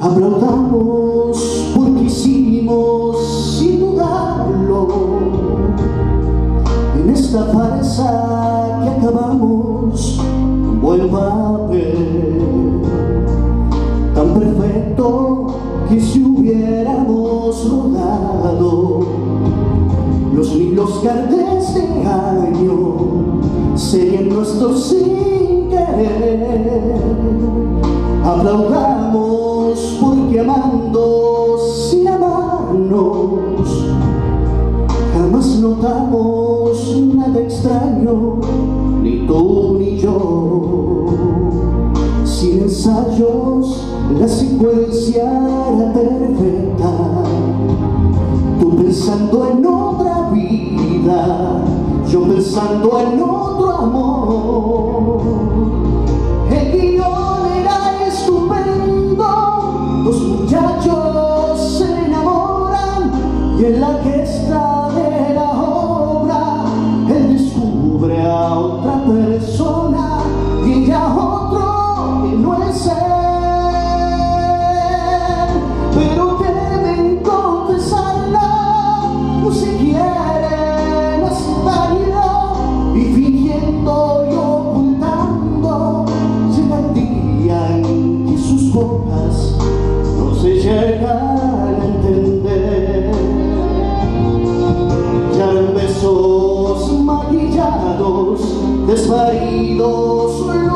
Aplaudamos porque hicimos sin dudarlo. En esta farsa que acabamos vuelva a ver. Tan perfecto que si hubiéramos rodado Los mil Oscar de este año serían nuestros sin querer. amando sin amarnos. Jamás notamos nada extraño ni tú ni yo. Sin ensayos la secuencia era perfecta. Tú pensando en otra vida yo pensando en otro amor. get started. desvaridos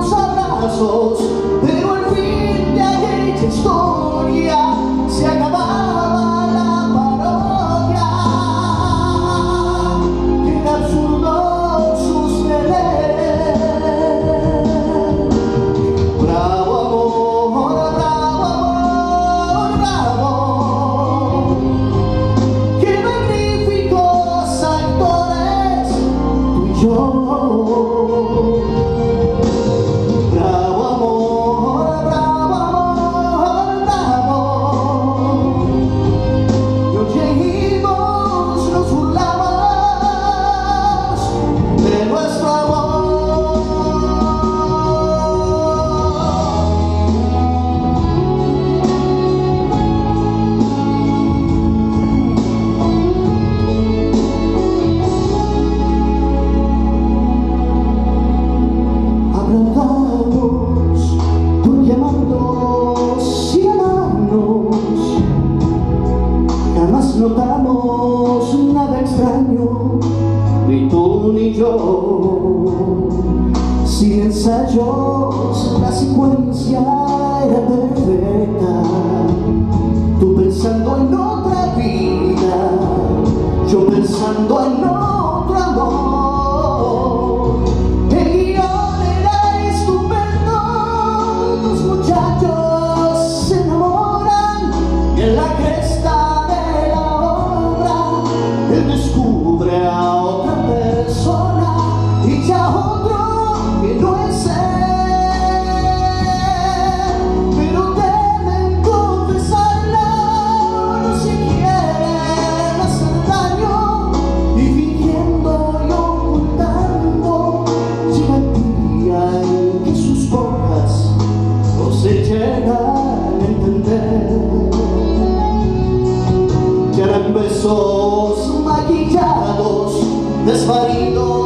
Sin ensayos, la secuencia era perfecta. Tú pensando en otra vida Yo pensando en otra besos maquillados, desvaridos.